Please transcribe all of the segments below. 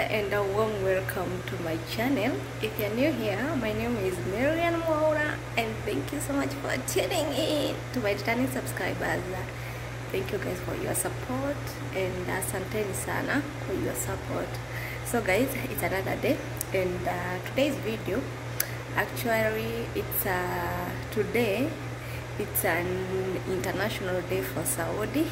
And a warm welcome to my channel. If you're new here, my name is Maryann Mwaura and thank you so much for tuning in to my returning subscribers. Thank you guys for your support and asanteni sana for your support. So guys, it's another day and uh, today's video actually it's uh, today it's an international day for Saudi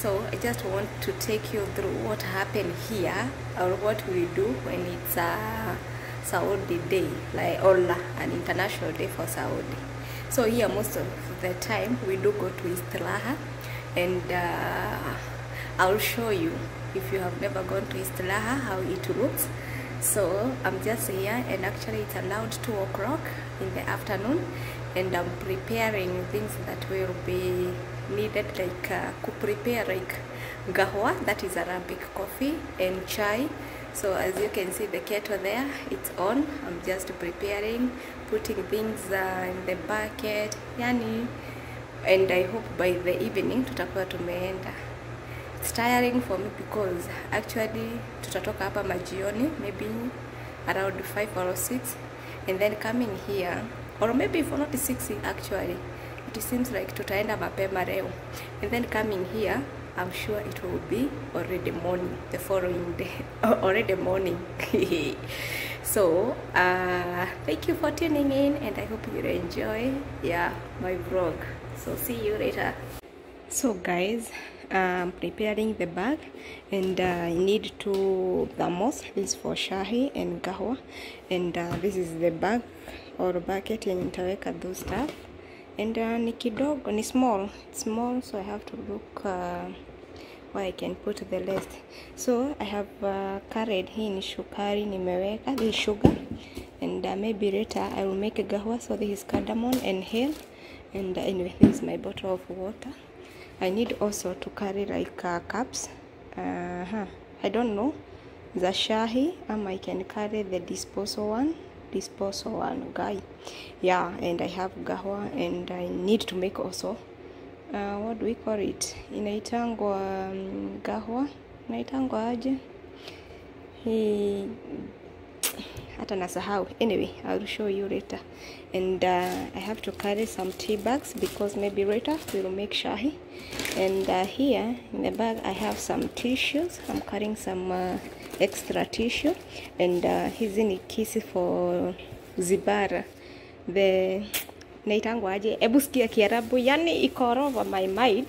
so I just want to take you through what happened here or what we do when it's a Saudi day like or an international day for Saudi. So here most of the time we do go to Istilaha and uh, I'll show you. If you have never gone to Istilaha how it looks. So I'm just here and actually it's around 2 o'clock in the afternoon and I'm preparing things that will be needed like uh, prepare like gahwa that is Arabic coffee and chai. So as you can see the kettle there it's on. I'm just preparing putting things uh, in the bucket yani. And I hope by the evening tutakuwa tumeenda. It's tiring for me because actually tutatoka hapa majioni maybe around 5 or 6 and then coming here or maybe for not 6 actually it seems like tutaenda mapema leo. And then coming here I'm sure it will be already morning the following day. Already morning. So uh, thank you for tuning in and I hope you enjoy yeah my vlog. So see you later. So guys I'm preparing the bag and uh, I need two thermos this is for shahi and kahwa. And uh, this is the bag or bucket and nitaweka those stuff and uh, ni kidogo ni small. Small so I have to look uh, where I can put the rest so I have uh, carried hii ni shukari nimeweka this sugar and uh, maybe later I will make a gahwa so this is cardamom and hill and uh, anyway this is my bottle of water. I need also to carry like uh, cups. Uh -huh. I don't know the shahi um, I can carry the disposal one disposal one guy. Yeah and I have gahwa and I need to make also. Uh, what do we call it? Inaitangwa um, gahwa inaitangwa aje? He, hata nasahau. Anyway I'll show you later. And uh, I have to carry some tea bags because maybe later we'll make shahi. And uh, here in the bag I have some tissues. I'm carrying some uh, extra tissue and uh, hizi ni kisi for zibara. The naitangwa aje? Hebu sikia kiarabu. Yani iko over my mind.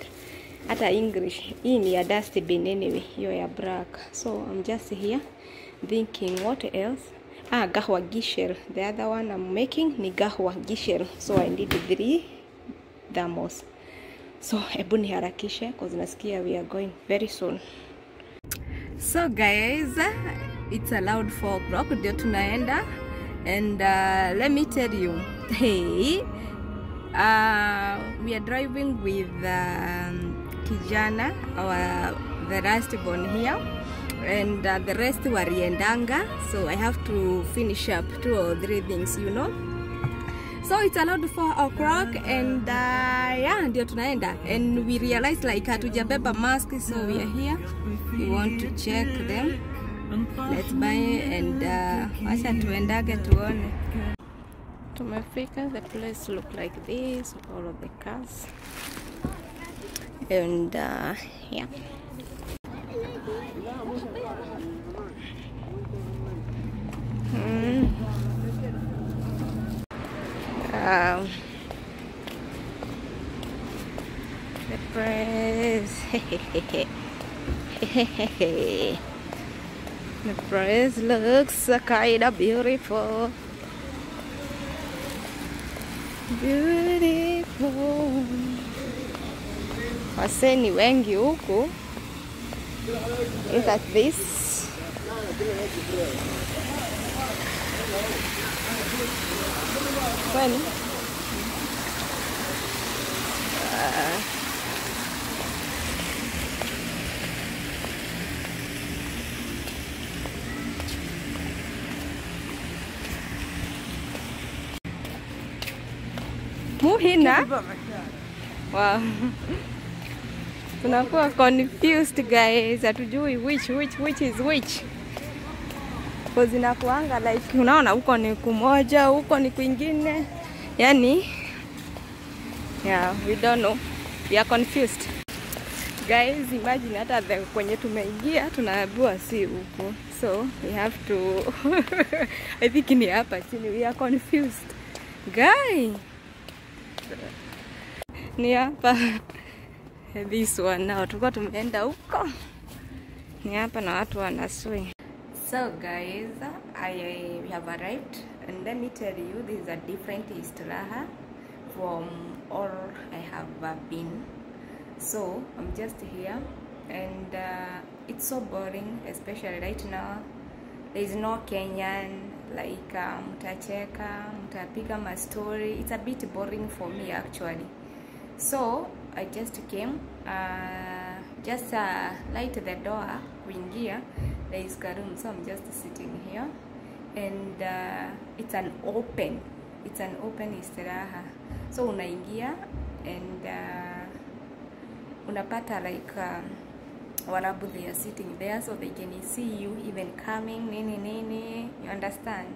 Hata english. Hii ni ya dustbin anyway hiyo ya black so i'm just here thinking what else? Ah gahwa gishel. The other one i'm making ni gahwa gishel. So i need three thermos. So hebu niharakishe cause nasikia we are going very soon so guys it's allowed for o'clock ndio tunaenda. And uh, let me tell you hey uh, we are driving with um, kijana our the last born here. And uh, the rest wariendanga. So i have to finish up two or three things you know so it's allowed 4 o'clock and uh, yeah ndio tunaenda. And we realize like hatujabeba mask so we are here. We want to check them. Let's buy and uh, wacha tuendage tuone. Tumefika the place look like this all of the cars. And uh, yeah the press. The press looks kind of beautiful. Beautiful. Wasee wengi huku. Look at this when uh, muhina? Wow. Tunakuwa confused guys, hatujui which which which is which kwa zinakuanga like, unaona huko ni kumoja, huko ni kwingine, yani yeah, we don't know, we are confused. Guys. Imagine hata the kwenye tumeingia tunaambiwa si huko, so we have to I think ni hapa chini, we are confused. Guy, ni hapa. This one. Now, tulikuwa tumeenda huko, ni hapa na watu wanaswing. So guys, I have arrived and let me tell you this is a different istiraha from all I have uh, been. So I'm just here and uh, it's so boring especially right now. There is no Kenyan like uh, mtacheka, mtapiga ma story. It's a bit boring for me actually. So I just came uh, just uh, light the door kuingia there is Karum so I'm just sitting here. And uh, it's an open it's an open istiraha. So unaingia and uh, unapata like um, warabu they are sitting there so they can see you even coming nini nini you understand?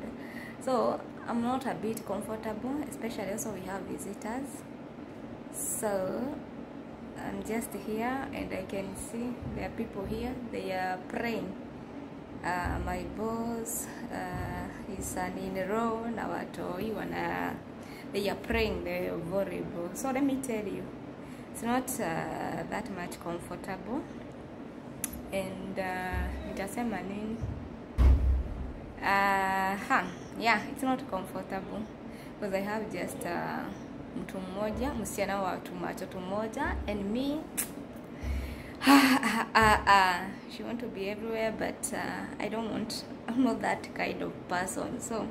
So I'm not a bit comfortable especially also we have visitors. So I'm just here and I can see there are people here. They are praying. Uh, my boss uh, his son in row na watoi wana they are praying. They are vulnerable so let me tell you it's not uh, that much comfortable. And uh, nitasema nini? Uh, huh, yeah it's not comfortable because I have just uh, mtu mmoja msichana wa mtoto tumoja and me ah, ah, ah, she want to be everywhere but uh, I don't want I'm not that kind of person. So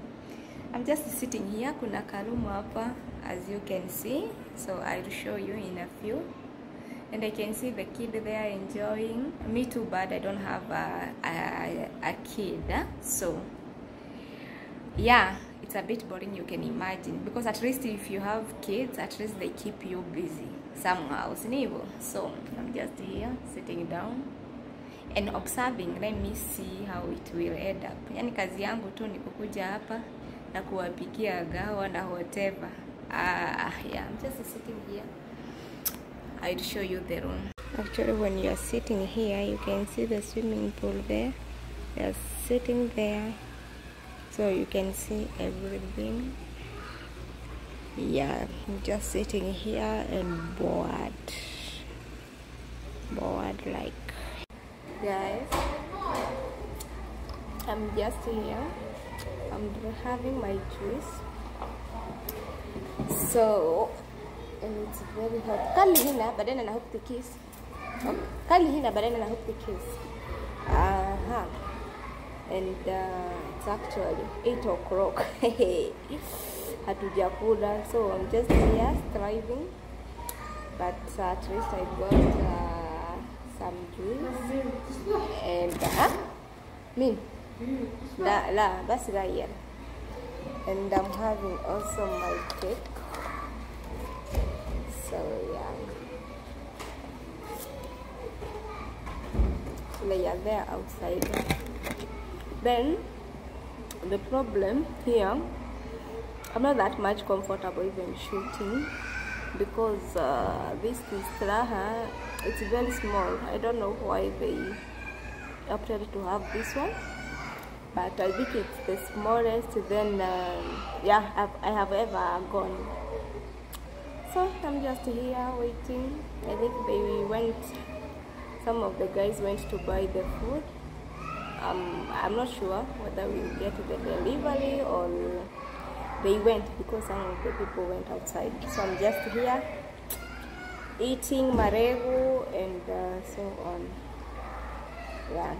I'm just sitting here. Kuna karumu hapa as you can see. So I'll show you in a few. And I can see the kid there enjoying. Me too bad I don't have a, a, a kid. So yeah it's a bit boring you can imagine. Because at least if you have kids at least they keep you busy somehow. Sinivo so i'm just here sitting down and observing. Let me see how it will end up. Yani kazi yangu tu ni kukuja hapa na kuwapikia gawa na whatever. Ah yeah i'm just sitting here. I'll show you the room. Actually when you are sitting here you can see the swimming pool there. They are sitting there so you can see everything. Yeah I'm just sitting here and bored. Bored like guys I'm just here. I'm having my juice. So and it's very hot. Kali hina badala na hope the kiss. Oh, kali hina badala na hope the kiss. Aha and uh, it's actually 8 o'clock. Hatujakula. So I'm just here striving. But uh, at least I got uh, some juice. And uh, min la la basi la here and I'm having also my cake. So yeah. They are there outside then the problem here I'm not that much comfortable even shooting because uh, this Istraha it's very small. I don't know why they opted to have this one but I think it's the smallest then um, yeah I've, I have ever gone. So I'm just here waiting. I think they went some of the guys went to buy the food um, I'm not sure whether we'll get the delivery or they went because some of the people went outside. So I'm just here eating maregu and uh, so on. Yeah.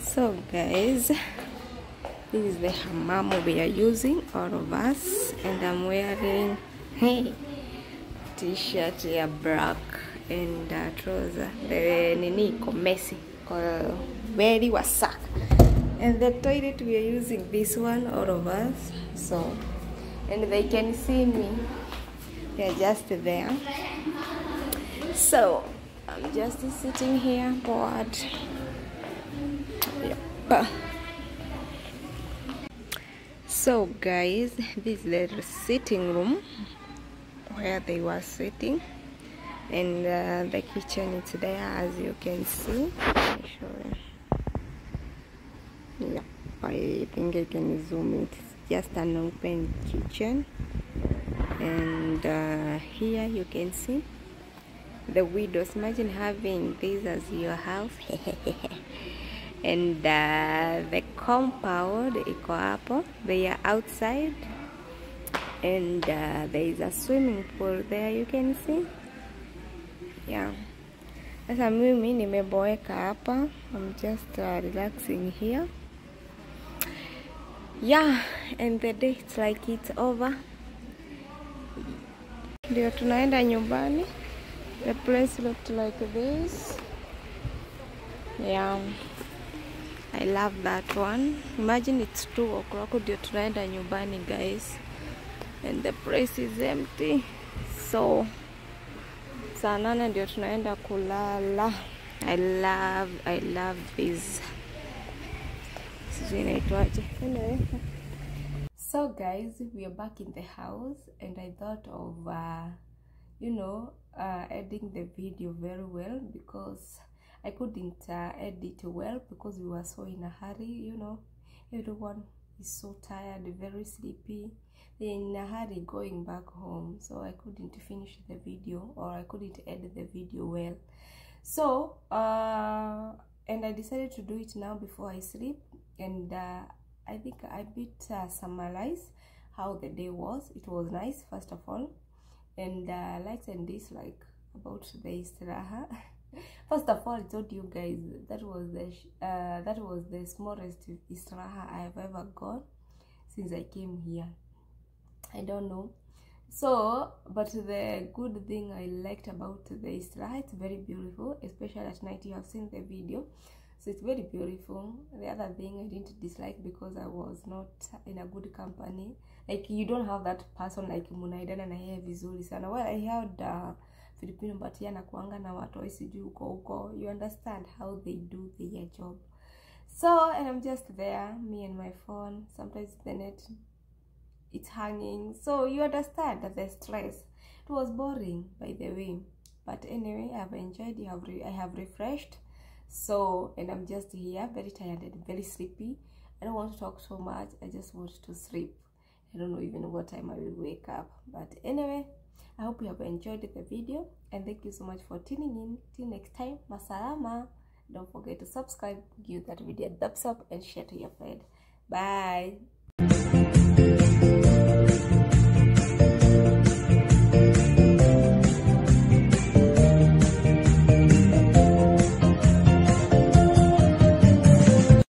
So guys, this is the hammam we are using, all of us, and I'm wearing hey t-shirt yeah black and uh, trouser. The nini messy uh, very wasak and the toilet we are using this one all of us so. And they can see me. They are just there. So I'm just sitting here bored. Yep. so guys this is the sitting room where they were sitting and uh, the kitchen is there as you can see. Me show you. yeah I think I can zoom it. It's just an open kitchen. And uh, here you can see the windows imagine having this as your house. And uh, the compound iko hapo they are outside. And uh, there is a swimming pool there you can see yeah. Sasa mimi nimeboeka hapa. I'm just uh, relaxing here. Yeah and the day it's like it's over. Ndio tunaenda nyumbani. The place looked like this. Yeah. I love that one. Imagine it's 2 o'clock. Ndio tunaenda nyumbani guys. And the place is empty. So saa nane ndio tunaenda kulala. I love I love this. Sijui inaitwaje. So guys we are back in the house and I thought of uh, you know uh, editing the video very well because I couldn't uh, edit well because we were so in a hurry you know. Everyone is so tired very sleepy. They're in a hurry going back home so I couldn't finish the video or I couldn't edit the video well. So uh, and I decided to do it now before I sleep. And uh, I think I bit uh, summarize how the day was. It was nice first of all. And uh, likes and dislike about the istiraha first of all I told you guys that was the uh, that was the smallest israha I have ever gone since I came here. I don't know. So but the good thing I liked about the istiraha it's very beautiful especially at night. You have seen the video. So it's very beautiful. The other thing i didn't dislike because i was not in a good company. Like you don't have that person like munaidana na yeye vizuri sana. Well i heard uh, filipino but yeye anakuanga na watu sijui huko huko. You understand how they do their job. So and i'm just there me and my phone. Sometimes the net it's hanging. So you understand that the stress. It was boring by the way. But anyway i've enjoyed you have i have refreshed. So and i'm just here very tired and very sleepy. I don't want to talk so much. I just want to sleep. I don't know even what time i will wake up. But anyway i hope you have enjoyed the video and thank you so much for tuning in. Till next time masalama. Don't forget to subscribe give that video a thumbs up and share to your friend. Bye